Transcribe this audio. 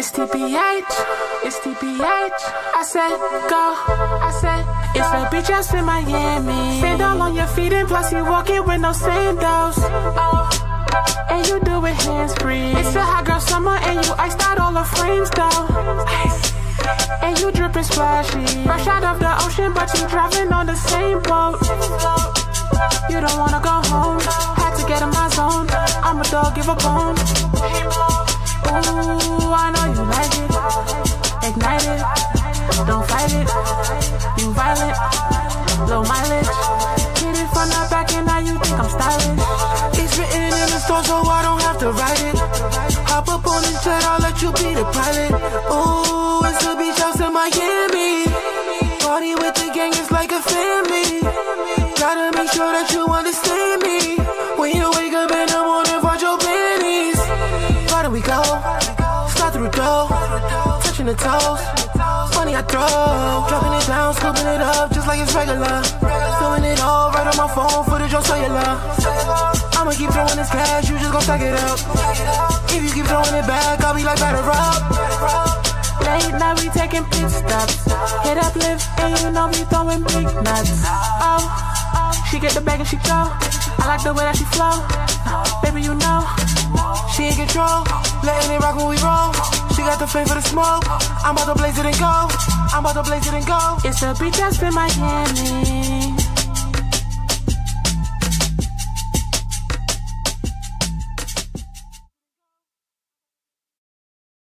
It's TPH, it's TPH. I said, go, I said, it's a beach house in Miami. Sandal on your feet and plus you walking with no sandals. Oh, and you do it hands free. It's a hot girl summer and you iced out all the frames though. And you dripping splashy. Fresh out of the ocean, but you driving on the same boat. You don't wanna go home. Had to get in my zone. I'm a dog, give a bone. Ooh, I know you like it. Ignite it. Don't fight it. You violent. Low mileage. Hit it from the back and now you think I'm stylish. It's written in the store, so I don't have to write it. Hop up on this jet, I'll let you be the pilot. Ooh, it's a beach house in Miami. Party with the gang, it's like a family. Gotta make sure that you understand we go? Slide through the door, touching the toes. Funny I throw, dropping it down, scooping it up just like it's regular. Doing it all right on my phone, footage on cellular. I'ma keep throwing this cash, you just gon' stack it up. If you keep throwing it back, I'll be like batter up. Late night, we taking pit stops. Hit up Lyft, and you know we throwing big nuts. Oh, she get the bag and she go. I like the way that she flow. Baby, you know. Control, letting it rock when we roll. She got the flame for the smoke. I'm about to blaze it and go. I'm about to blaze it and go. It's a beach house in Miami.